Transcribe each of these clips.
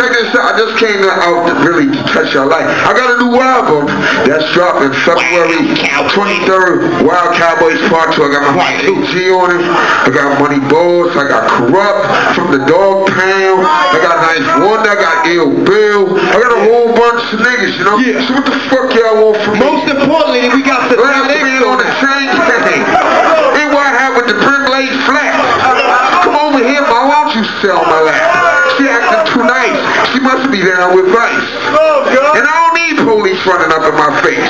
check this out. I just came out to really to touch your life. I got a new album that's dropping February 23rd. Wild Cowboys Part 2. I got my AG on it. I got Money Balls. I got Kurupt from the Dog Pound. I got Nice Wonder. I got Ill Bill. I got a whole bunch of niggas, you know? Yeah. So what the fuck y'all want from me? Most importantly, we got the Last man on the chain gang. Ain't what with the brim laid flat. Come over here. Why don't you sell my lap? She acting too nice. She must be down with vice. And I don't need police running up in my face.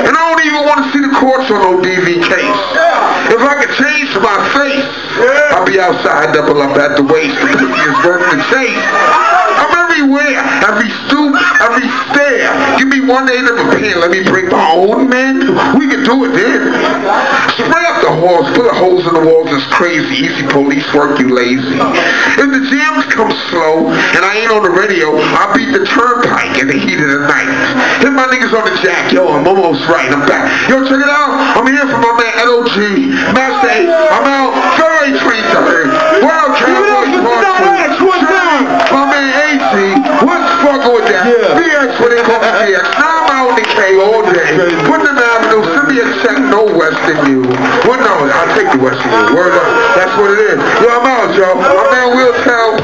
And I don't even want to see the courts on no DV case. If I could change my face, I'll be outside double up at the waist. Is worth the chase. I'm everywhere, every stoop, every stair. Give me one day to prepare, let me bring my own men. We can do it then. Spray up the put the holes in the walls, it's crazy. Easy police work, you lazy. If the jams come slow and I ain't on the radio, I'll beat the turnpike in the heat of the night. Hit my niggas on the jack, yo, I'm almost right, I'm back. Yo, check it out, I'm here for my man LOG. Masta Ace, I'm out February 23rd. Wild Cowboys Part 2. My man AZ, what's fucking with that? Yeah. BX when they call me BX. Now I'm out in the K all day. Put them avenue, send me a check, no Western U what you need. Word up. That's what it is. Yo, I'm out, y'all. My man Will Town